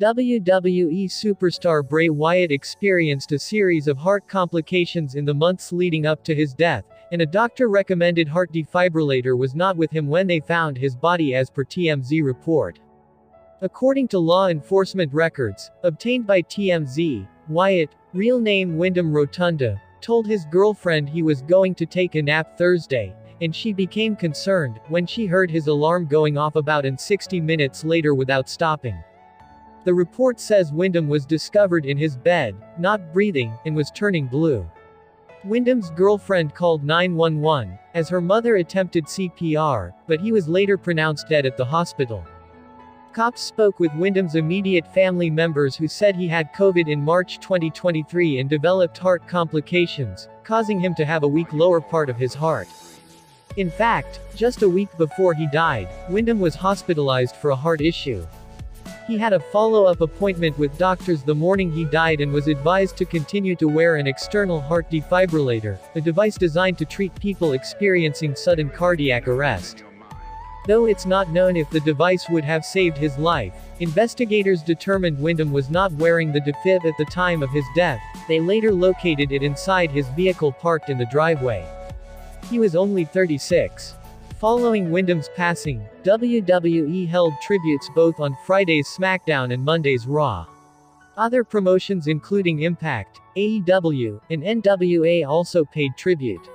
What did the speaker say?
WWE superstar Bray Wyatt experienced a series of heart complications in the months leading up to his death, and a doctor-recommended heart defibrillator was not with him when they found his body as per TMZ report. According to law enforcement records, obtained by TMZ, Wyatt, real name Windham Rotunda, told his girlfriend he was going to take a nap Thursday, and she became concerned when she heard his alarm going off about and 60 minutes later without stopping. The report says Windham was discovered in his bed, not breathing, and was turning blue. Windham's girlfriend called 911, as her mother attempted CPR, but he was later pronounced dead at the hospital. Cops spoke with Windham's immediate family members who said he had COVID in March 2023 and developed heart complications, causing him to have a weak lower part of his heart. In fact, just a week before he died, Windham was hospitalized for a heart issue. He had a follow-up appointment with doctors the morning he died and was advised to continue to wear an external heart defibrillator, a device designed to treat people experiencing sudden cardiac arrest. Though it's not known if the device would have saved his life, investigators determined Windham was not wearing the defib at the time of his death, they later located it inside his vehicle parked in the driveway. He was only 36. Following Windham's passing, WWE held tributes both on Friday's SmackDown and Monday's Raw. Other promotions including Impact, AEW, and NWA also paid tribute.